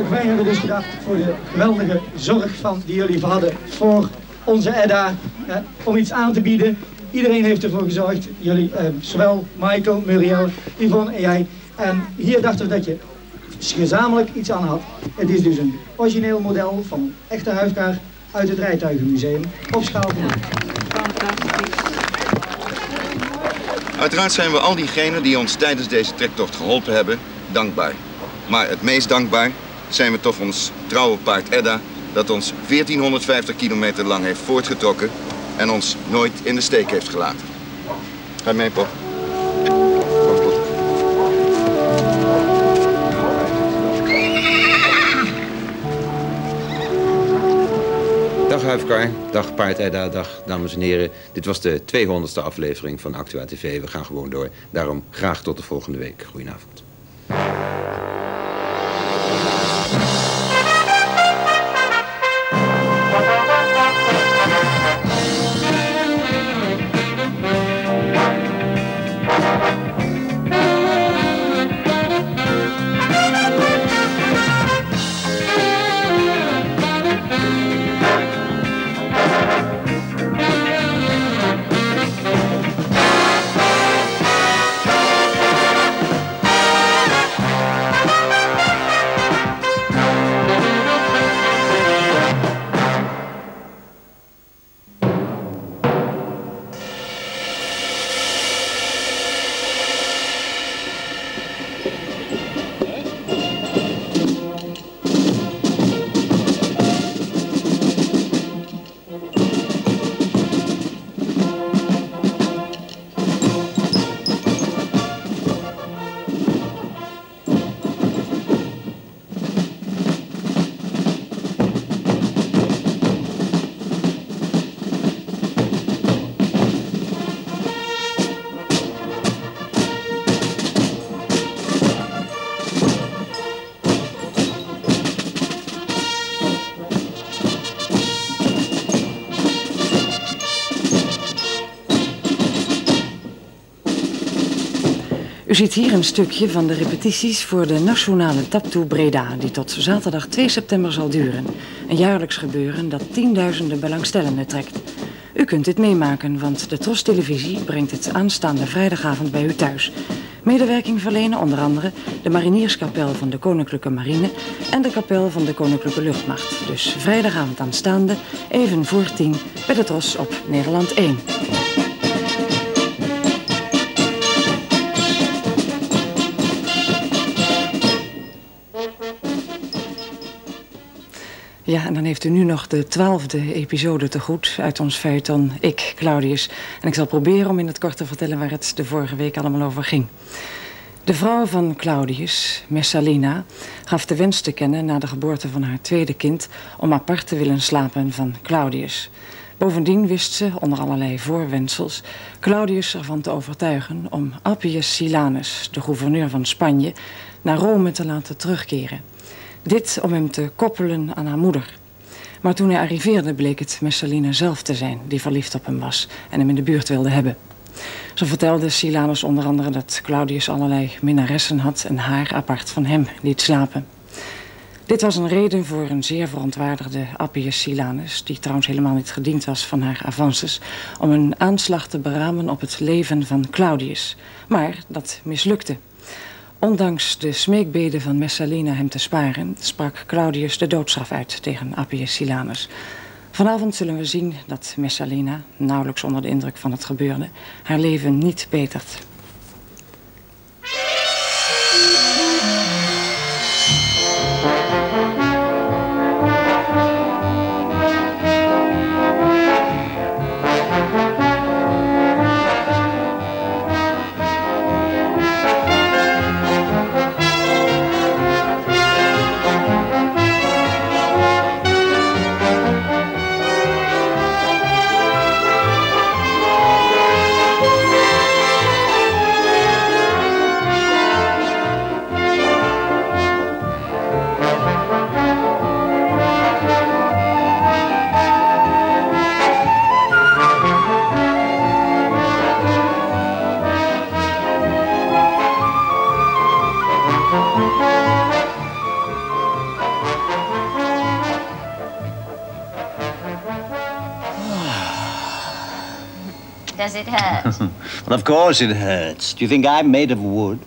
ook wij hebben dus gedacht voor de geweldige zorg van, die jullie hadden voor onze Edda, om iets aan te bieden. Iedereen heeft ervoor gezorgd, jullie, eh, zowel Michael, Muriel, Yvonne en jij. En hier dachten we dat je gezamenlijk iets aan had. Het is dus een origineel model van een echte huiskaar uit het Rijtuigenmuseum op schaal Uiteraard zijn we al diegenen die ons tijdens deze trektocht geholpen hebben, dankbaar. Maar het meest dankbaar zijn we toch ons trouwe paard Edda... dat ons 1450 kilometer lang heeft voortgetrokken... en ons nooit in de steek heeft gelaten. Ga mee, Pop. Dag Huifkar, dag Paard Edda, dag dames en heren. Dit was de 200ste aflevering van Actua TV. We gaan gewoon door. Daarom graag tot de volgende week. Goedenavond. Thank. U ziet hier een stukje van de repetities voor de Nationale Taptoe Breda... die tot zaterdag 2 september zal duren. Een jaarlijks gebeuren dat tienduizenden belangstellenden trekt. U kunt dit meemaken, want de Tros Televisie brengt het aanstaande vrijdagavond bij u thuis. Medewerking verlenen onder andere de Marinierskapel van de Koninklijke Marine... en de kapel van de Koninklijke Luchtmacht. Dus vrijdagavond aanstaande, even voor tien, bij de Tros op Nederland 1. Ja, en dan heeft u nu nog de twaalfde episode te goed uit ons feuilleton Ik, Claudius. En ik zal proberen om in het kort te vertellen waar het de vorige week allemaal over ging. De vrouw van Claudius, Messalina, gaf de wens te kennen na de geboorte van haar tweede kind om apart te willen slapen van Claudius. Bovendien wist ze, onder allerlei voorwendsels, Claudius ervan te overtuigen om Appius Silanus, de gouverneur van Spanje, naar Rome te laten terugkeren. Dit om hem te koppelen aan haar moeder. Maar toen hij arriveerde bleek het Messalina zelf te zijn die verliefd op hem was en hem in de buurt wilde hebben. Ze vertelde Silanus onder andere dat Claudius allerlei minnaressen had en haar apart van hem liet slapen. Dit was een reden voor een zeer verontwaardigde Appius Silanus, die trouwens helemaal niet gediend was van haar avances, om een aanslag te beramen op het leven van Claudius. Maar dat mislukte. Ondanks de smeekbeden van Messalina hem te sparen, sprak Claudius de doodstraf uit tegen Appius Silanus. Vanavond zullen we zien dat Messalina, nauwelijks onder de indruk van het gebeurde, haar leven niet betert. Does it hurt? well, of course it hurts. Do you think I'm made of wood?